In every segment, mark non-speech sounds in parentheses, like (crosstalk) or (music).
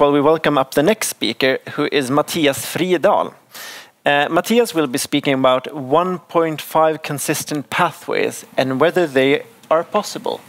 Well, we welcome up the next speaker, who is Mathias Fridahl. Uh, Mathias will be speaking about 1.5 consistent pathways and whether they are possible.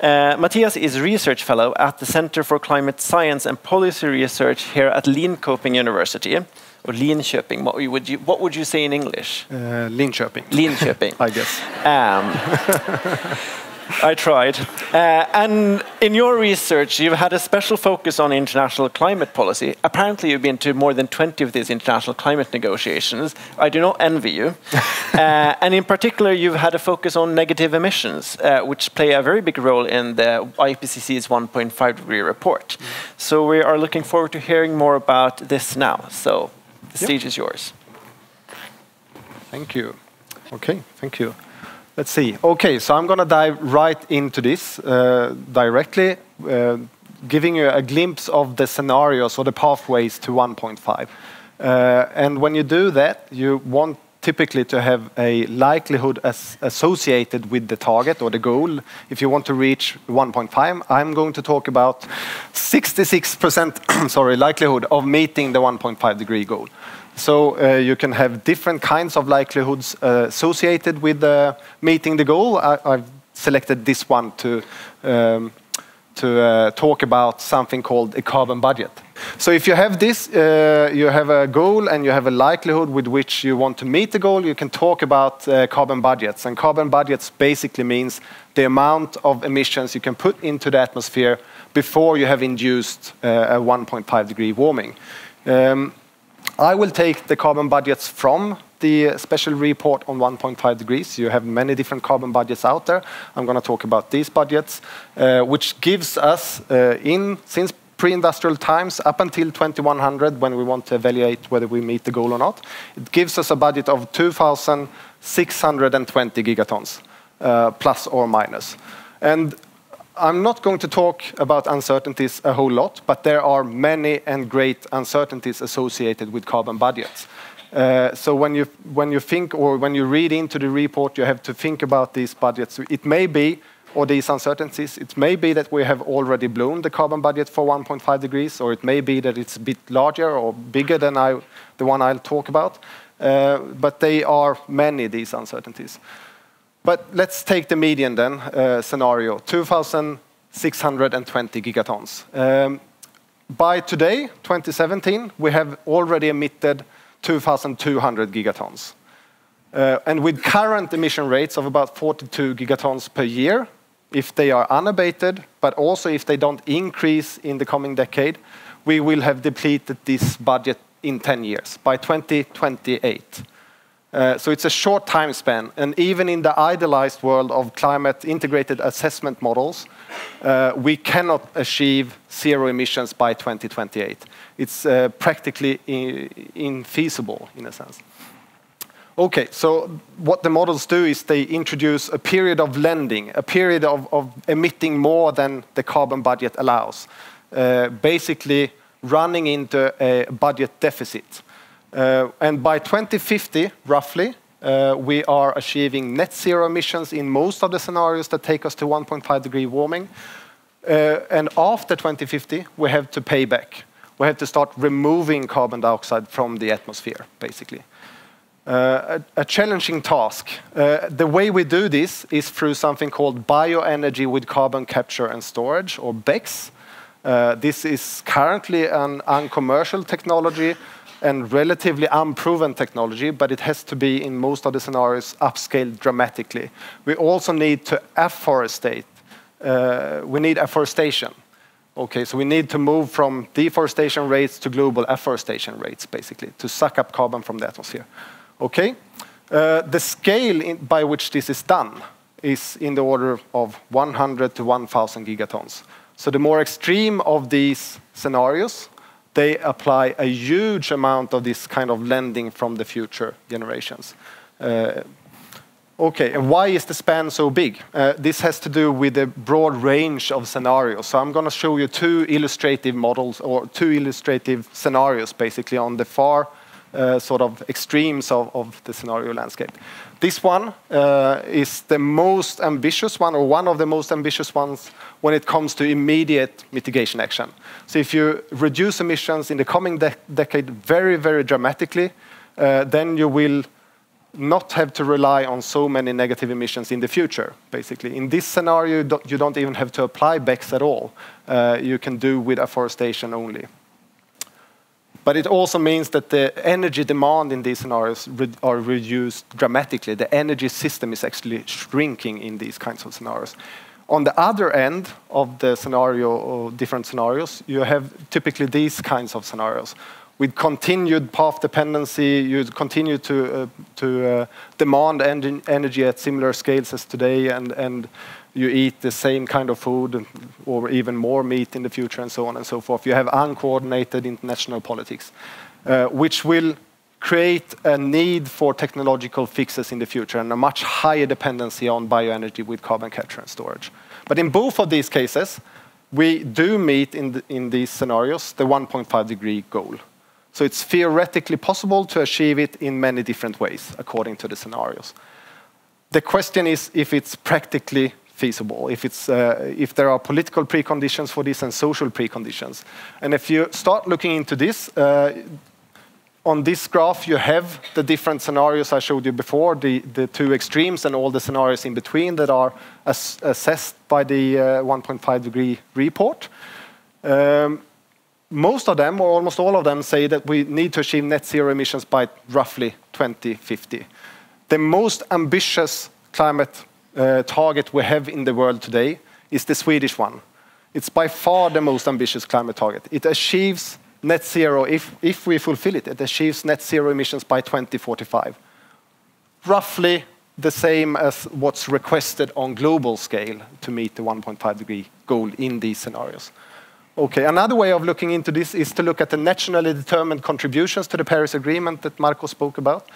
Uh, Mathias is research fellow at the Center for Climate Science and Policy Research here at Linköping University, or Linköping. What would you, what would you say in English? Uh, Linköping. Linköping. (laughs) I guess. Um, (laughs) I tried. Uh, and in your research, you've had a special focus on international climate policy. Apparently, you've been to more than 20 of these international climate negotiations. I do not envy you. (laughs) uh, and in particular, you've had a focus on negative emissions, uh, which play a very big role in the IPCC's 1.5 degree report. Mm. So we are looking forward to hearing more about this now. So the stage is yours. Thank you. Okay, thank you. Let's see. Okay, so I'm going to dive right into this uh, directly, uh, giving you a glimpse of the scenarios or the pathways to 1.5. Uh, and when you do that, you want typically to have a likelihood as associated with the target or the goal. If you want to reach 1.5, I'm going to talk about 66% (coughs) sorry, likelihood of meeting the 1.5 degree goal. So uh, you can have different kinds of likelihoods uh, associated with uh, meeting the goal. I, have selected this one to, um, to uh, talk about something called a carbon budget. So if you have this, uh, you have a goal and you have a likelihood with which you want to meet the goal, you can talk about uh, carbon budgets. And carbon budgets basically means the amount of emissions you can put into the atmosphere before you have induced a 1.5 degree warming. Um, I will take the carbon budgets from the special report on 1.5 degrees. You have many different carbon budgets out there. I'm going to talk about these budgets, uh, which gives us, uh, in since pre-industrial times up until 2100, when we want to evaluate whether we meet the goal or not, it gives us a budget of 2,620 gigatons, uh, plus or minus. And I'm not going to talk about uncertainties a whole lot, but there are many and great uncertainties associated with carbon budgets. Uh, so when you, when you think or when you read into the report, you have to think about these budgets. It may be, or these uncertainties, it may be that we have already blown the carbon budget for 1.5 degrees, or it may be that it's a bit larger or bigger than I, the one I'll talk about. Uh, but they are many, these uncertainties. But let's take the median then uh, scenario, 2,620 gigatons. Um, by today, 2017, we have already emitted 2,200 gigatons. Uh, and with current emission rates of about 42 gigatons per year, if they are unabated, but also if they don't increase in the coming decade, we will have depleted this budget in 10 years, by 2028. Uh, so it's a short time span, and even in the idealized world of climate integrated assessment models, uh, we cannot achieve zero emissions by 2028. It's uh, practically infeasible in a sense. Okay, so what the models do is they introduce a period of lending, a period of, of emitting more than the carbon budget allows, uh, basically running into a budget deficit. Uh, and by 2050, roughly, uh, we are achieving net zero emissions in most of the scenarios that take us to 1.5 degree warming. Uh, and after 2050, we have to pay back. We have to start removing carbon dioxide from the atmosphere, basically. A, challenging task. The way we do this is through something called bioenergy with carbon capture and storage, or BECCS. This is currently an uncommercial technology and relatively unproven technology, but it has to be, in most of the scenarios, upscaled dramatically. We also need to afforestate. Uh, we need afforestation. Okay, so we need to move from deforestation rates to global afforestation rates, basically, to suck up carbon from the atmosphere. Okay, uh, the scale in, by which this is done is in the order of 100 to 1,000 gigatons. So the more extreme of these scenarios, they apply a huge amount of this kind of lending from the future generations. Uh, okay, and why is the span so big? Uh, this has to do with a broad range of scenarios. So I'm going to show you two illustrative models or two illustrative scenarios basically on the far uh, sort of extremes of, of, the scenario landscape. This one uh, is the most ambitious one, or one of the most ambitious ones when it comes to immediate mitigation action. So if you reduce emissions in the coming de decade very, very dramatically, uh, then you will not have to rely on so many negative emissions in the future, basically. In this scenario, you don't even have to apply BECCS at all. Uh, you can do with afforestation only. But it also means that the energy demand in these scenarios re are reduced dramatically. The energy system is actually shrinking in these kinds of scenarios. On the other end of the scenario, or different scenarios, you have typically these kinds of scenarios. With continued path dependency, you continue to, uh, to uh, demand en energy at similar scales as today, and, and you eat the same kind of food or even more meat in the future and so on and so forth. You have uncoordinated international politics, uh, which will create a need for technological fixes in the future and a much higher dependency on bioenergy with carbon capture and storage. But in both of these cases, we do meet in, the, in these scenarios the 1.5 degree goal. So it's theoretically possible to achieve it in many different ways, according to the scenarios. The question is if it's practically feasible, if, it's, uh, if there are political preconditions for this and social preconditions. And if you start looking into this, uh, on this graph you have the different scenarios I showed you before, the, the two extremes and all the scenarios in between that are ass assessed by the uh, 1.5 degree report. Um, most of them, or almost all of them, say that we need to achieve net zero emissions by roughly 2050. The most ambitious climate uh, target we have in the world today is the Swedish one. It's by far the most ambitious climate target. It achieves net zero, if, if we fulfill it, it achieves net zero emissions by 2045. Roughly the same as what's requested on global scale to meet the 1.5 degree goal in these scenarios. Okay, another way of looking into this is to look at the nationally determined contributions to the Paris Agreement that Marco spoke about.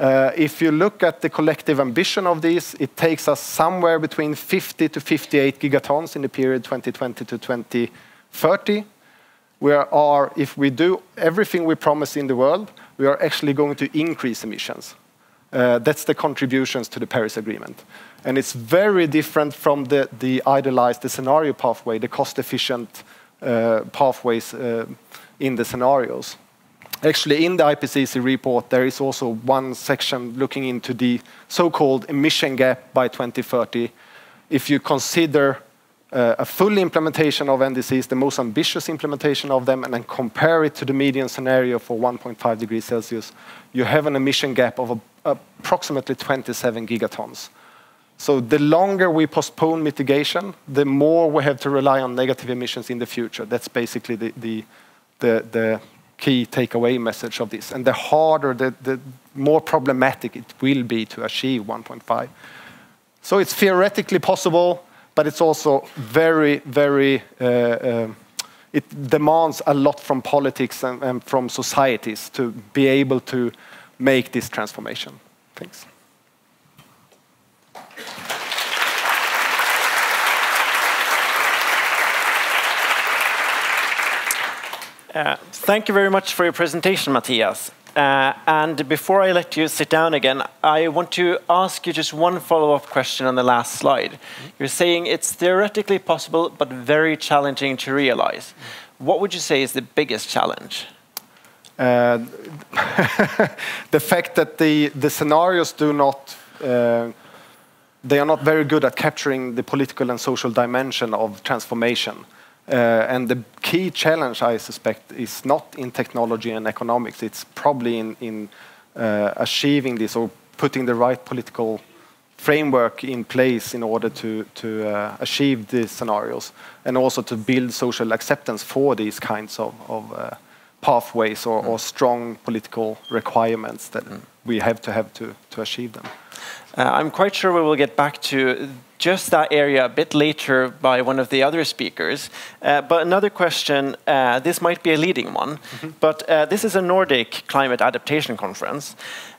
Uh, if you look at the collective ambition of these, it takes us somewhere between 50 to 58 gigatons in the period 2020 to 2030. We are, if we do everything we promise in the world, we are actually going to increase emissions. Uh, that's the contributions to the Paris Agreement. And it's very different from the, the idealized, the scenario pathway, the cost-efficient uh, pathways uh, in the scenarios. Actually, in the IPCC report, there is also one section looking into the so-called emission gap by 2030. If you consider uh, a full implementation of NDCs, the most ambitious implementation of them, and then compare it to the median scenario for 1.5 degrees Celsius, you have an emission gap of a, approximately 27 gigatons. So the longer we postpone mitigation, the more we have to rely on negative emissions in the future. That's basically the, key takeaway message of this. And the harder, the, more problematic it will be to achieve 1.5. So it's theoretically possible, but it's also very, very, uh, uh, it demands a lot from politics and, and, from societies to be able to make this transformation. Thanks. Uh, thank you very much for your presentation, Mathias. Uh, and before I let you sit down again, I want to ask you just one follow-up question on the last slide. Mm -hmm. You're saying it's theoretically possible, but very challenging to realize. What would you say is the biggest challenge? Uh, (laughs) the fact that the, the scenarios do not, uh, they are not very good at capturing the political and social dimension of transformation. Uh, and the key challenge, I suspect, is not in technology and economics. It's probably in, in uh, achieving this or putting the right political framework in place in order to, to uh, achieve these scenarios and also to build social acceptance for these kinds of, of uh, pathways or, mm. or, strong political requirements that mm. we have to have to, to achieve them. Uh, I'm quite sure we will get back to just that area a bit later by one of the other speakers. Uh, but another question, uh, this might be a leading one, mm -hmm. but uh, this is a Nordic climate adaptation conference.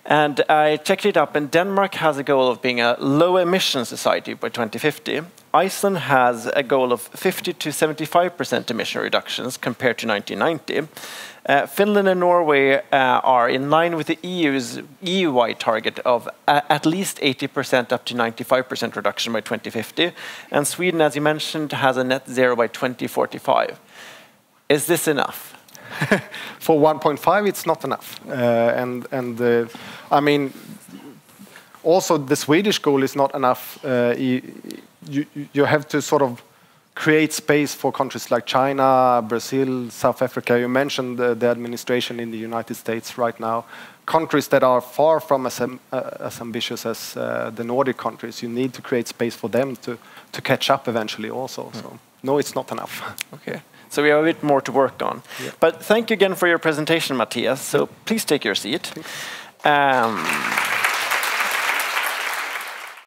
And I checked it up, and Denmark has a goal of being a low emission society by 2050. Iceland has a goal of 50 to 75% emission reductions compared to 1990. Uh, Finland and Norway uh, are in line with the EU's EU-wide target of uh, at least 80% up to 95% reduction by 2050. And Sweden, as you mentioned, has a net zero by 2045. Is this enough? (laughs) For 1.5, it's not enough. Uh, and and uh, I mean, also the Swedish goal is not enough. You, you have to sort of create space for countries like China, Brazil, South Africa. You mentioned the, the administration in the United States right now. Countries that are far from as, um, uh, as ambitious as uh, the Nordic countries. You need to create space for them to, to catch up eventually also. Mm. So no, it's not enough. (laughs) Okay. So we have a bit more to work on. Yeah. But thank you again for your presentation, Mathias. So please take your seat. Um,